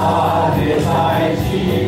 아주잘 지.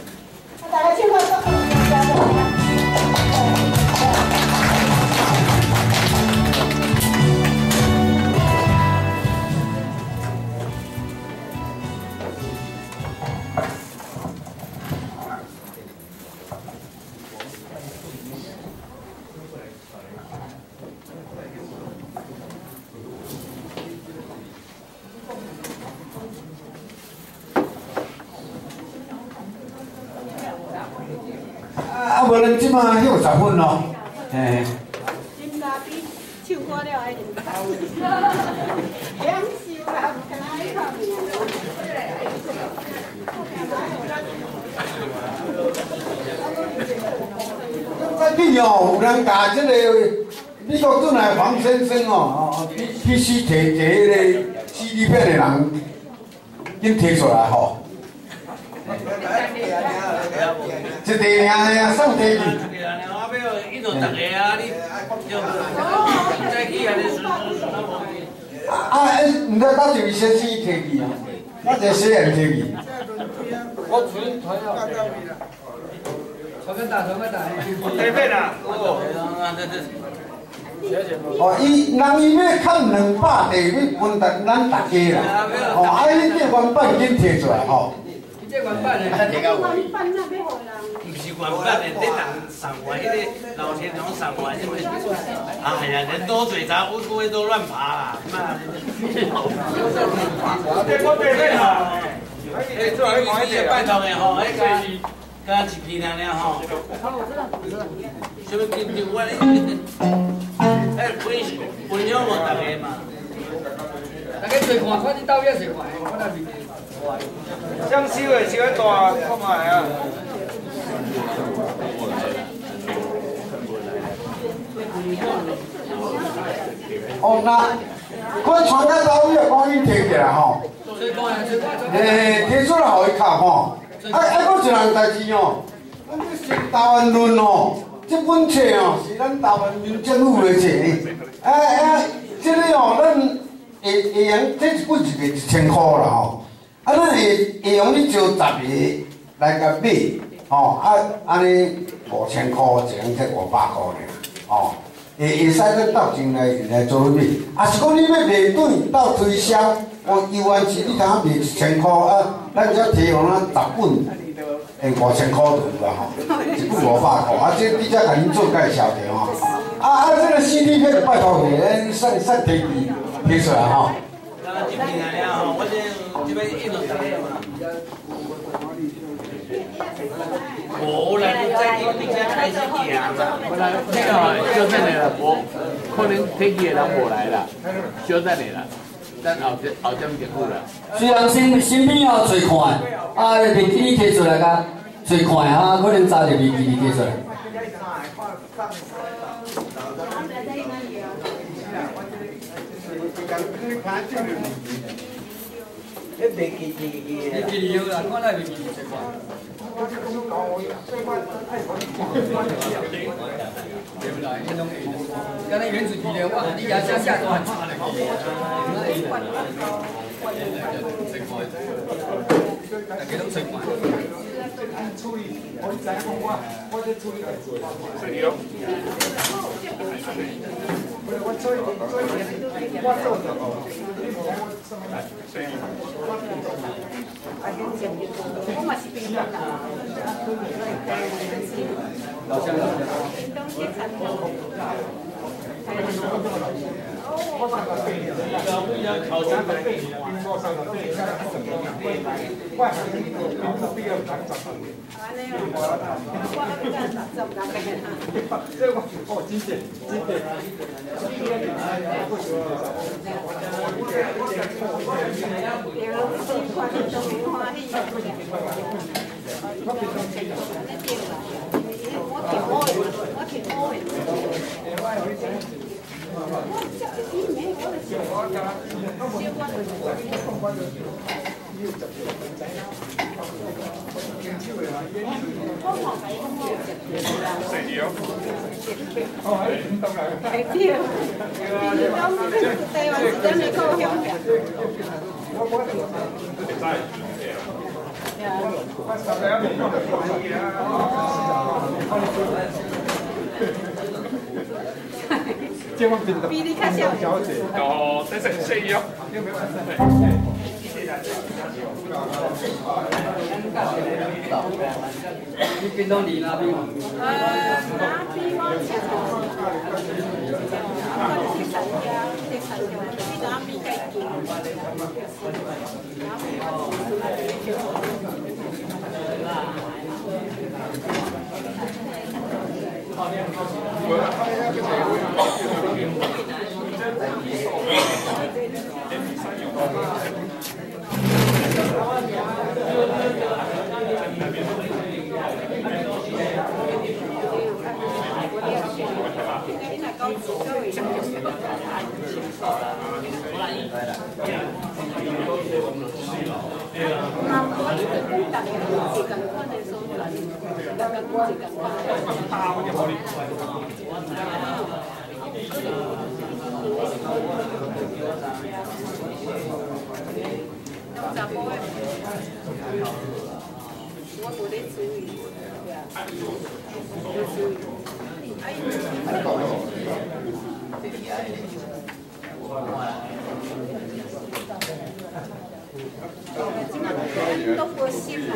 无咱即马休十分咯，嘿。金拉比唱歌了爱人家，享受啦，开放你哦，有人甲即个。美国转来黄先生哦，哦，必必须摕摕迄个 CD 片的人，紧摕出来吼。一地尔尔送地去。我要一路逐个啊，啊无？啊啊！毋知倒一位先生摕去啊？哪一个小人摕去？我全台啊！传个大，传个大。台北啦，哦，哦，伊人伊要砍两百地，要分咱咱大家啦。哦，啊，你这原本紧摕出来吼。这原本的，他摕到位。办那要回人。唔是原本的，你当上完迄个。老天龙上完，因为哎呀，人多嘴杂，乌龟都乱爬啦，妈的。我这我这边啊。哎，做一个。拜托的吼，哎，加加一片两两吼。什么金条我哩？哎，分分享无大家嘛。大家坐看，看你到底坐看，我那边。想收的收得大，看卖啊。哦，那我传到到尾啊，讲伊摕起来吼，诶，摕出来互伊卡吼。啊啊，搁一项代志哦，咱这新台湾论哦，这本册哦是咱台湾民政府的册呢。啊啊，这个哦，咱会会用这一本是个一千块啦吼。啊，咱会会用你招十个来甲买，吼啊，安尼五千块一人才五百块尔，吼。会会使咱斗阵来来做买，啊是讲你要卖短到推销，我一万是你通卖一千块啊，咱才提互咱十本，诶五千块就有啦吼，一本五百块，啊这你才甲恁做介绍着吼，啊啊这个 CD 片拜托你，咱送送提提提出来吼。无啦，你再叫你再开始行啦。不然那个小等下啦，无可能飞机的人无来啦，小等下啦，等后点后点结束啦。虽然身身边哦最看，啊面记你摕出来甲最看啊，可能早就面记你摕出来。你袂记记记，你记了啦，我来袂记这款。刚才原子记了，我你也下下都很差的。拢习惯。处理，我知影我，我在处理来做。是哦。我做做，我做就好。我嘛是平常啦。老乡，老乡。我上个背，要不要考察个背？我上个背，上个背，我还是考个背要难找的。安尼哦，我还比较难找难的。这我哦，真的，真的。对了，这款都没欢喜。我平常我唔的系咪先，你唔好意思。比你较小姐。哦，这是谁呀？你边度离哪边？呃，哪边我吃过。我去参加，去参加，去哪边介绍？我冇得注意，都过心了，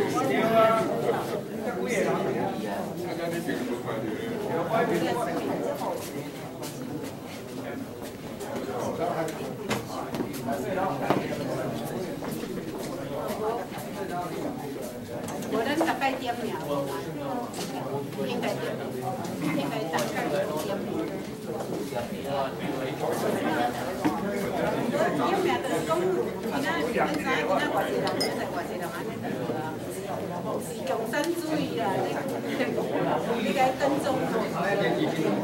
嗯共产主啊！你你该。